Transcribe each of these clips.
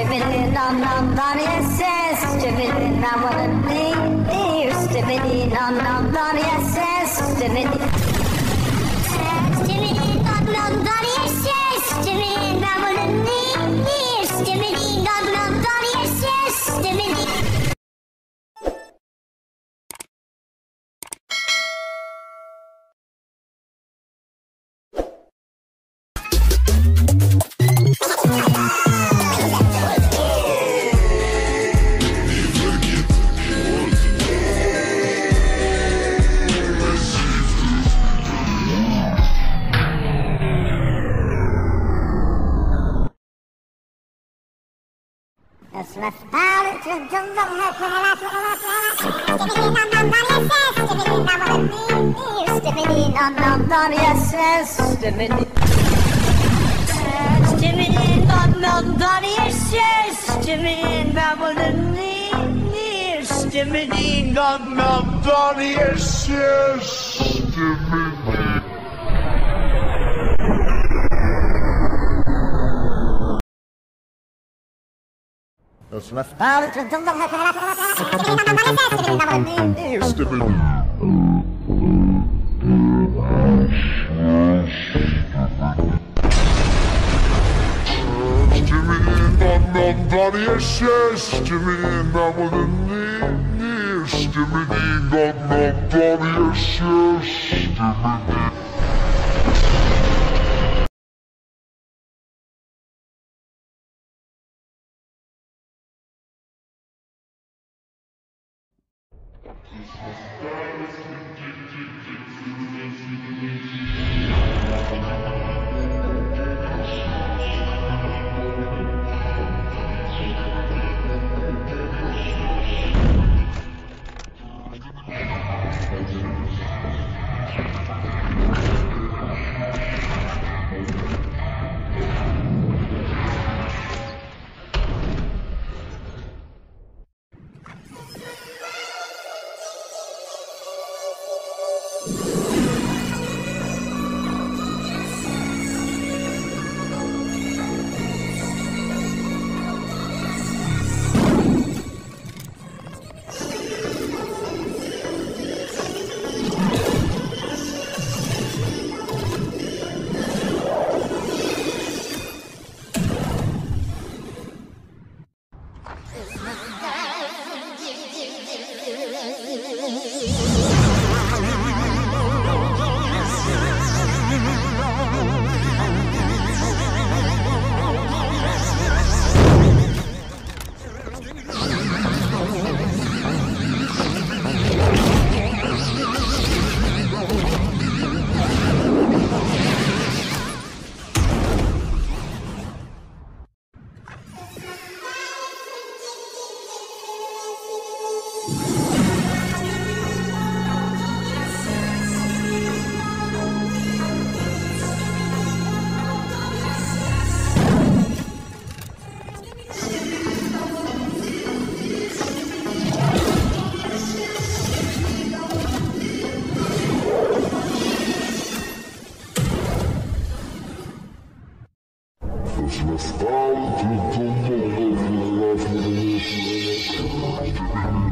Stupidity nom nom Donny SS Stupidity nom what a name dear Stupidity nom nom Donny SS Stupidity Das was alles zum zum zum Stupidity nom nom Donny SS Stupidity Stupidity nom nom Donny SS Stupidity nom what a name dear Stupidity nom nom Donny SS Das Stupid nom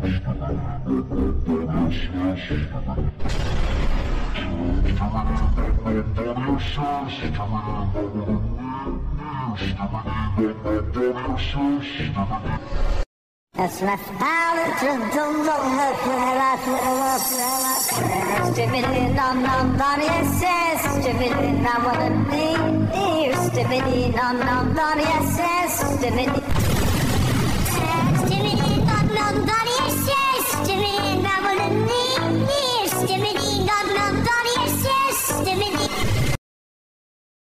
yes yes, Skibidi nom nom Skibidi nom nom dans yes yes, Skibidi. Es left out to dum